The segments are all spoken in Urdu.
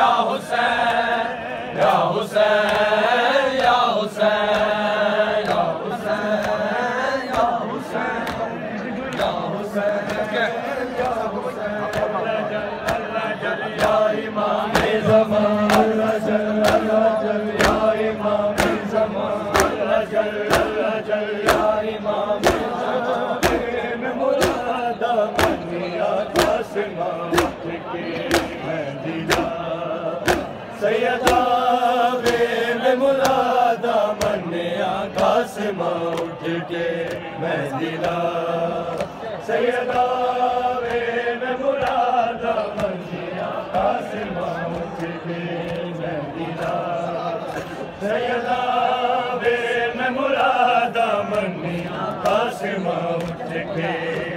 یا حسین یا حسین یا حسین یا حسین یا حسین یا آسماں اٹھ کے محدلا سیدا وے میں مرادا بنیا آسماں اٹھ کے محدلا سیدا وے میں مرادا بنیا آسماں اٹھ کے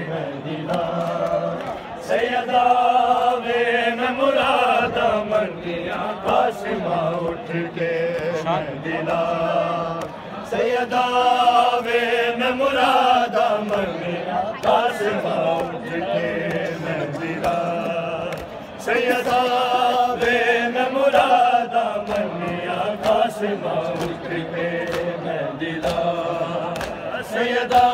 محدلا سیدا وے میں مرادا بنیا آسماں اٹھ کے محدلا سیدا وے میں مرادا من میرا قاسم اٹھے میں میرا سیدا وے میں مرادا من میرا قاسم اٹھے میں دلا سیدا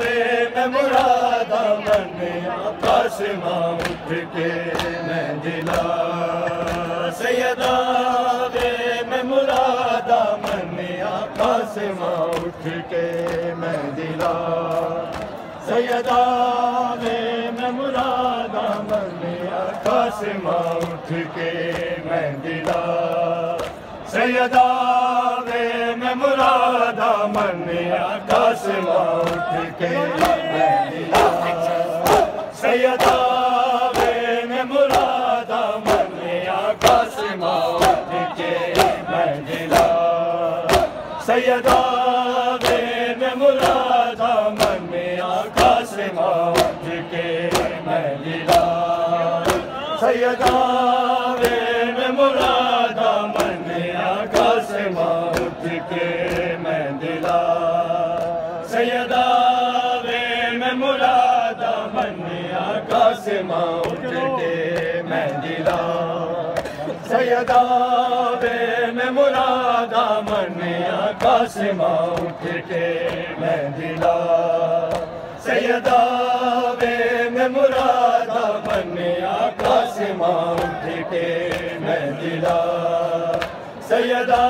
وے میں مرادا من میرا قاسم اٹھ کے میں دلا سیدا سیدا میں میں مراد آمد میں آقا سے ماں اٹھ کے میں دلا سیدا میں میں مراد آمد میں آقا سے ماں اٹھ کے میں دلا سیدا میں مراد آمد میں آقا سے ماں سیدا سیدا وین مرادا من آقا سے ماں کے میں دلا۔ سیدا وین مرادا من آقا سے ماں کے میں دلا۔ سیدا وین مرادا من آقا سے ماں کے میں دلا۔ سیدا سیدا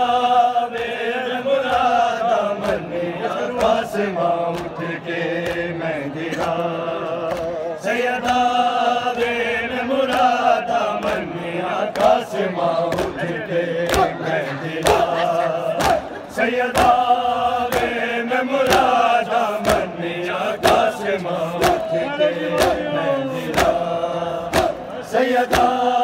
میرے مرادا من آسماں اٹھ کے میں گرا۔ سیدا میرے مرادا من آسماں اٹھ کے میں گرا۔ سیدا میرے مرادا من آسماں اٹھ کے میں گرا۔ سیدا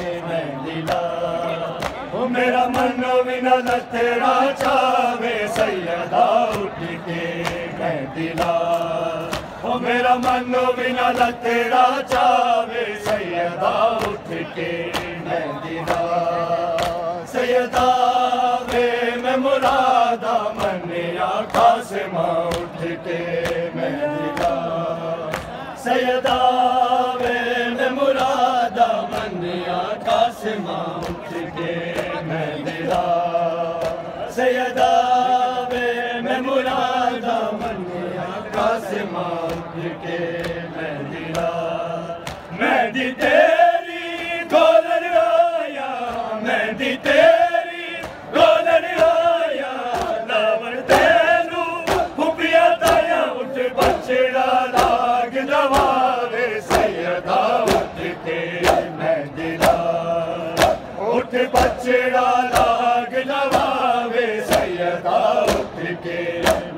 میں میرا منو بنا تیرا چاوے سیدا اٹھ کے میں دلا او میرا منو بنا تیرا چاوے سیدا اٹھ کے میں دلا سیدا میں مرادا منیا قاسمہ اٹھ کے سیدا بے میں مرادا آقا سے اٹھ کے میں دلا میں دی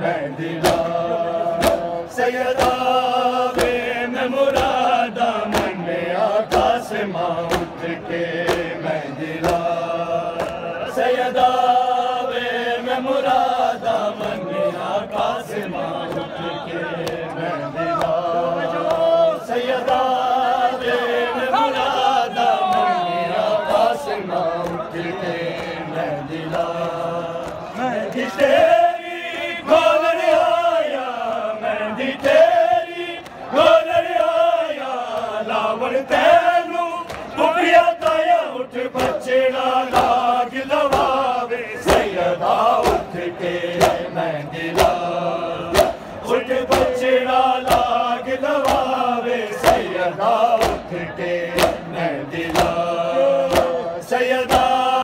میں دلا سیدا وے میں مرادا من آقا سے ماں اٹھ کے میں دلا سیدا وے میں مرادا من آقا سے ماں اٹھ کے Thank you, up.